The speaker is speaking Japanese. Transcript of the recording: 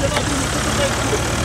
でまあ、ちょっと